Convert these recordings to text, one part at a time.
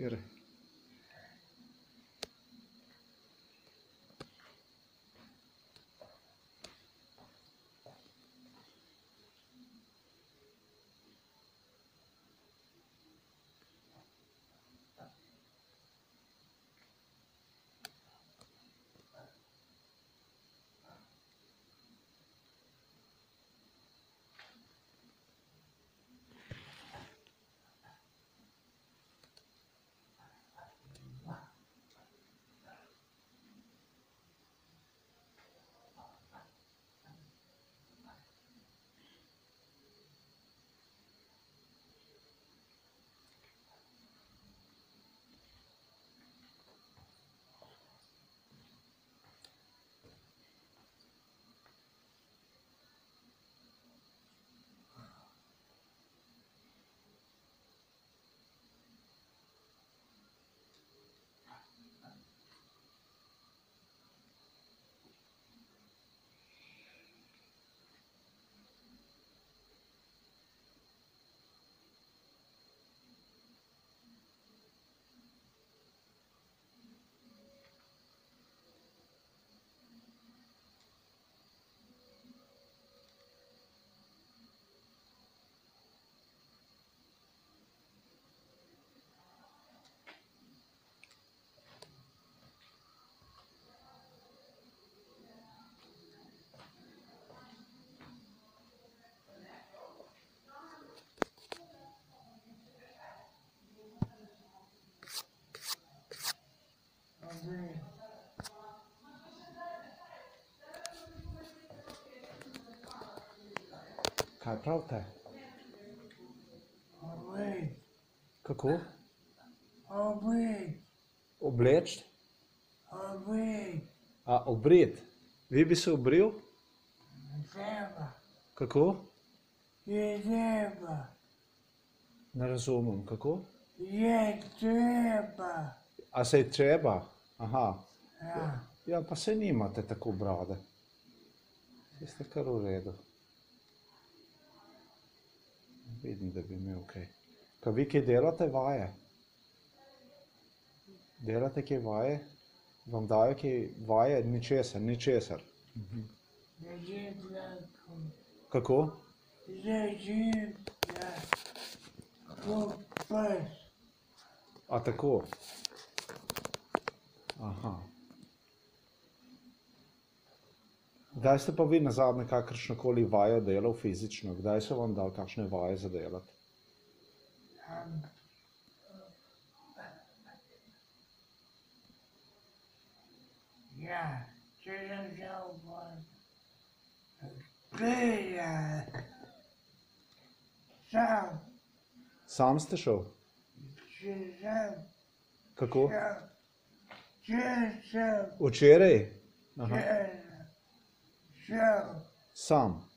Štiri. Pravite? Obred, Kako? obred, Obleč? obred, A obred. Vi bi se obril? treba, Kako? je treba, Ne razumem. Kako? je treba. A se je treba? Aha. Ja, Ja, pa se nimate tako brade. Vi ste kar v redu. Vidim, da bi imel kaj. Kaj vi kaj delate vaje? Delate kaj vaje? Vam dajo kaj vaje? Ničesar, ničesar. lahko, Kako? že da kupaš, A tako. Aha. Kdaj ste pa vi na zadnje kakršno koli vajo delal fizično? Kdaj so vam dali kakšne vaje za delati? ja, če sem šel pa. Prija, sam, Sam ste šel? če sem Kako? šel, če sem Včeraj? Aha. šel, šel, Sam.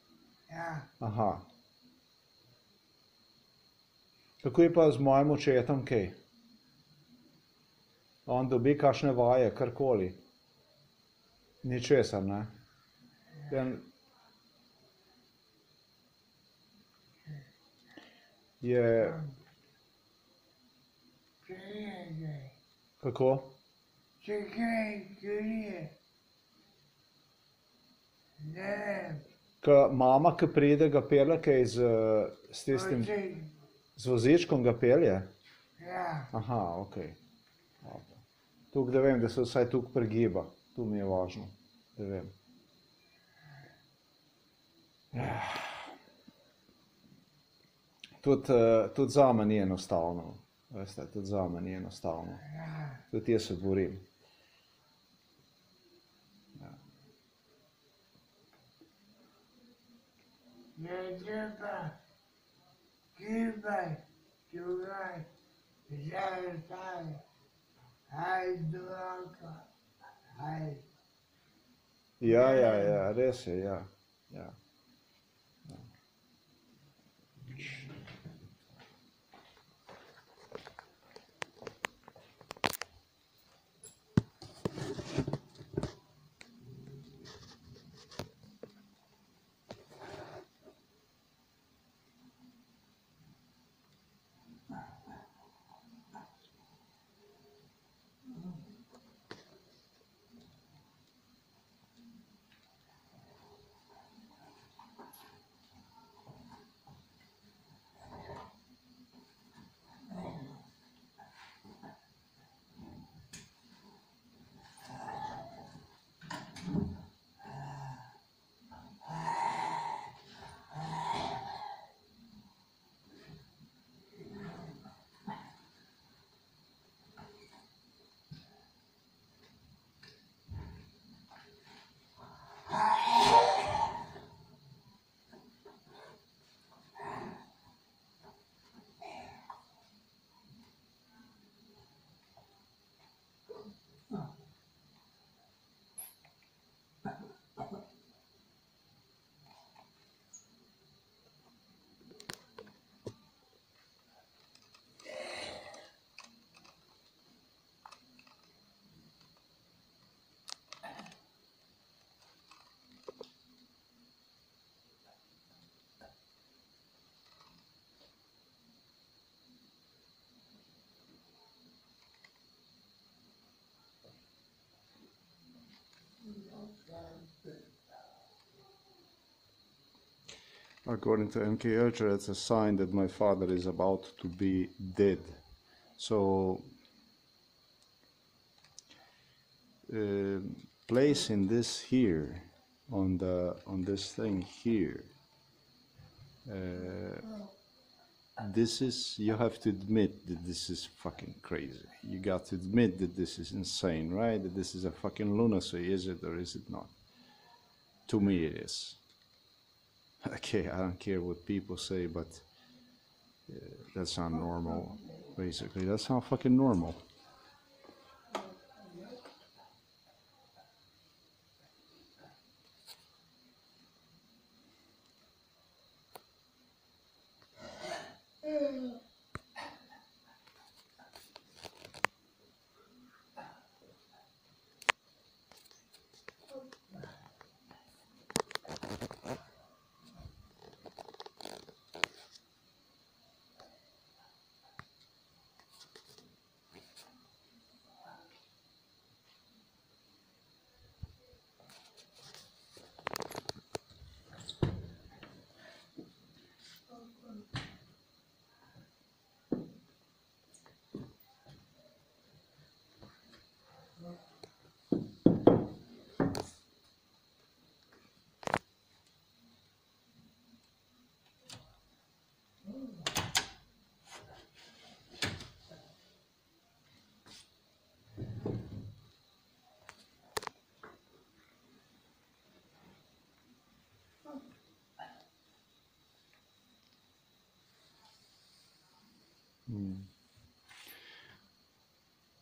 ja, Aha. Kako je pa z mojim očetom kaj? On dobi kakšne vaje, karkoli. Ničesar, ne? Ja, je, prije, kako? če kaj krije. Ne Ka mama, ki pride, ga pelje kaj z, s tistim, z vozičkom ga pelje? ja, Aha, ok. Dobro. Tuk, da vem, da se vsaj tuk pregiba. Tu mi je važno, da vem. Ja. Tudi, uh, tudi za me ni enostavno. Veste, tudi za me ni enostavno. ja, Tudi jaz se borim. adianta que vai, jogar vai, já está aí droga, ai. Ja, Yeah, yeah, det ser yeah, yeah. According to MK Ultra, it's a sign that my father is about to be dead. So, uh, placing this here on the on this thing here, uh, this is you have to admit that this is fucking crazy. You got to admit that this is insane, right? That this is a fucking lunacy, is it or is it not? To me, it is. Okay, I don't care what people say, but uh, that's not normal. Basically, that's not fucking normal.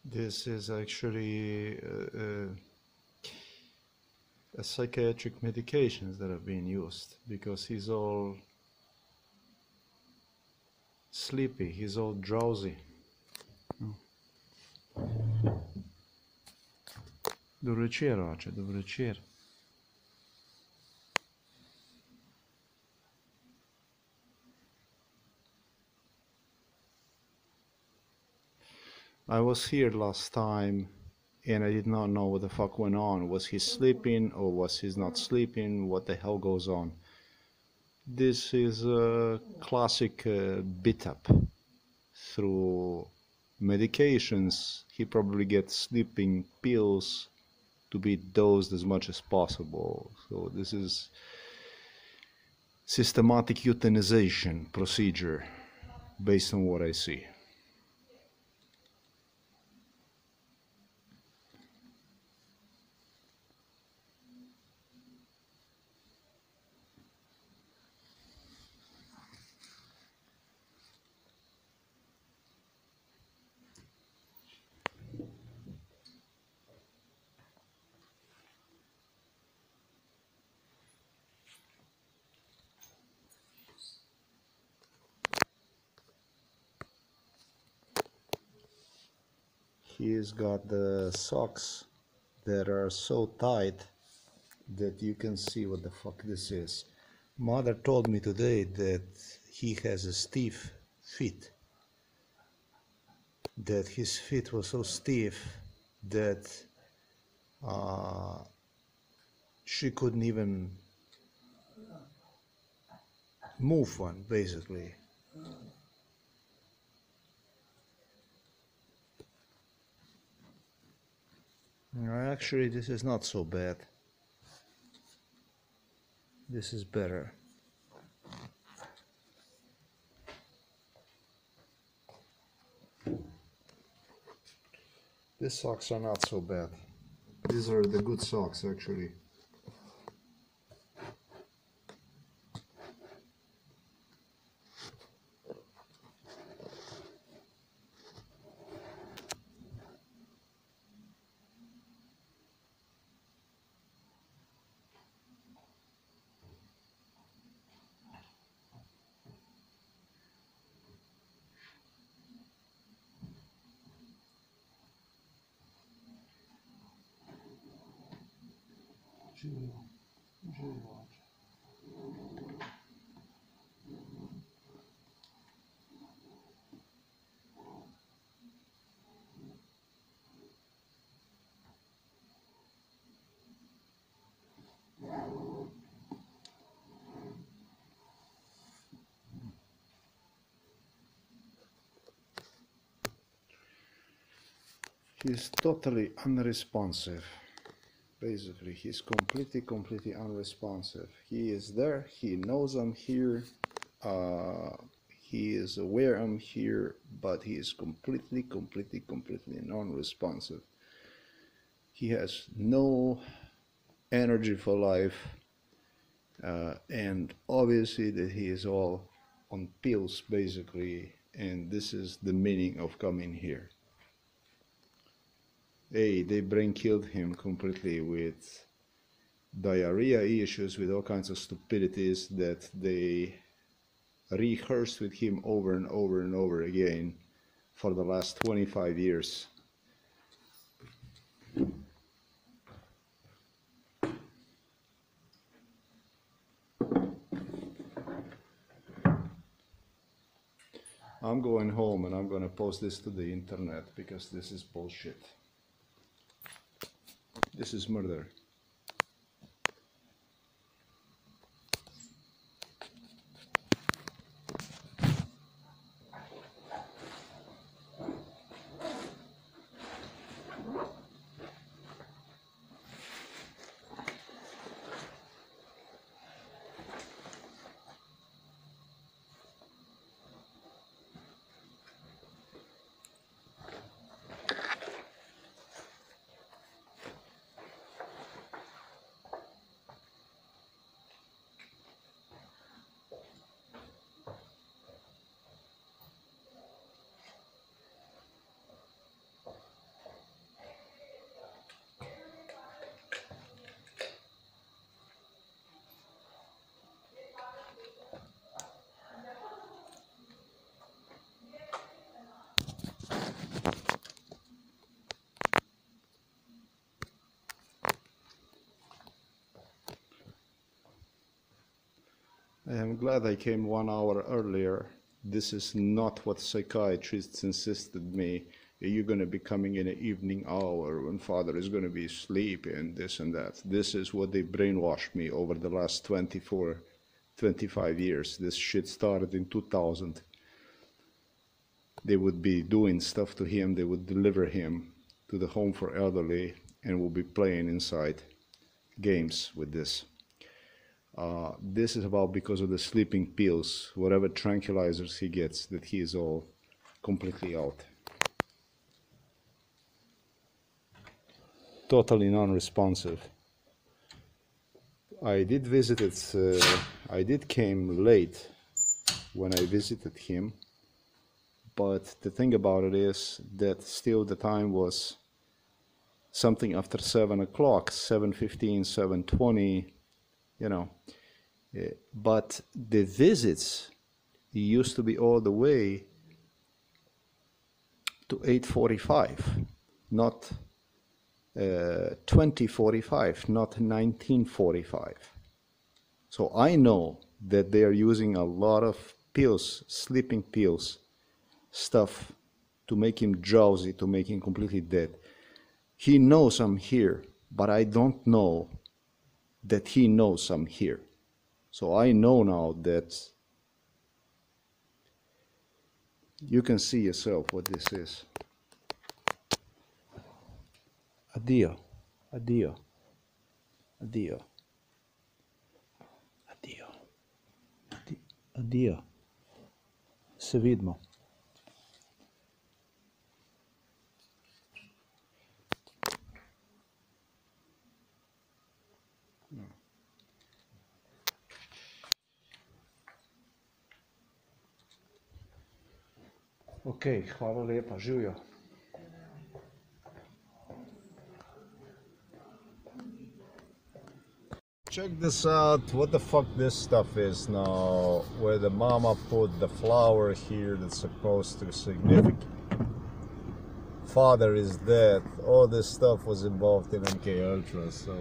This is actually uh, uh, a psychiatric medications that have been used because he's all sleepy, he's all drowsy. Oče, dobro večer. I was here last time and I did not know what the fuck went on. Was he sleeping or was he not sleeping? What the hell goes on? This is a classic uh, beat up through medications. He probably gets sleeping pills to be dosed as much as possible. So this is systematic euthanization procedure based on what I see. He's got the socks that are so tight that you can see what the fuck this is. Mother told me today that he has a stiff feet. That his feet were so stiff that uh, she couldn't even move one, basically. Actually, this is not so bad. This is better. These socks are not so bad. These are the good socks, actually. Живот. Живот. He's totally unresponsive basically he's completely completely unresponsive. He is there. He knows i'm here. Uh, he is aware i'm here but he is completely completely completely non-responsive. He has no energy for life uh, and obviously that he is all on pills basically and this is the meaning of coming here hey they brain killed him completely with diarrhea issues with all kinds of stupidities that they rehearsed with him over and over and over again for the last 25 years I'm going home and I'm going to post this to the internet because this is bullshit. This is murder. I am glad I came one hour earlier. This is not what psychiatrists insisted me. You're going to be coming in an evening hour when father is going to be asleep and this and that. This is what they brainwashed me over the last 24, 25 years. This shit started in 2000. They would be doing stuff to him. They would deliver him to the home for elderly and will be playing inside games with this. Uh, this is about because of the sleeping pills, whatever tranquilizers he gets, that he is all completely out. Totally non-responsive. I did visit it, uh, I did came late when I visited him, but the thing about it is that still the time was something after 7 o'clock, 7.15, 7.20, you know. Uh, but the visits used to be all the way to 845, not uh, 2045, not 1945. So I know that they are using a lot of pills, sleeping pills, stuff to make him drowsy, to make him completely dead. He knows I'm here, but I don't know that he knows I'm here. So I know now that you can see yourself what this is. Addio, addio, addio, addio, addio. Se vidimo. Ok, hvala lepa, živijo. Check this out, what the fuck this stuff is now, where the mama put the flower here that's supposed to significant. Father is dead, all this stuff was involved in MK Ultra, so...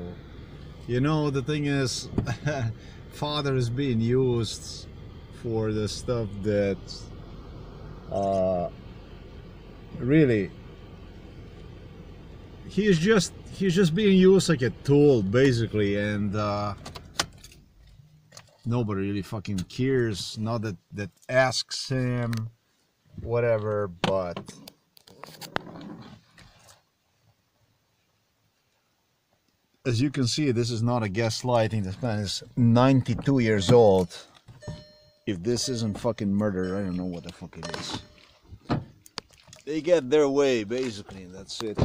You know, the thing is, father is being used for the stuff that uh, really he's just he's just being used like a tool basically and uh, nobody really fucking cares not that that asks him whatever but as you can see this is not a gas lighting. this man is 92 years old if this isn't fucking murder, I don't know what the fuck it is. They get their way, basically, that's it.